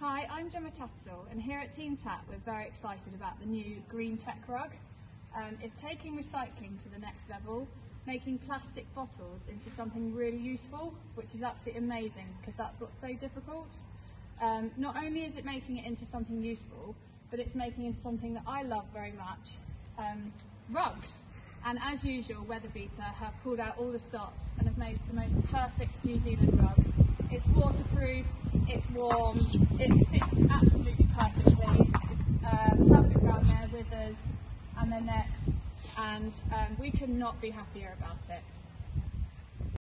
Hi, I'm Gemma Tattersall and here at Team Tap we're very excited about the new Green-Tec Rug. Um, it's taking recycling to the next level, making plastic bottles into something really useful, which is absolutely amazing because that's what's so difficult. Um, not only is it making it into something useful, but it's making it into something that I love very much, um, rugs. And as usual, WeatherBeeta have pulled out all the stops and have made the most perfect New Zealand rug. It's waterproof, it's warm, it fits absolutely perfectly. It's uh, perfect around their withers and their necks, and um, we could not be happier about it.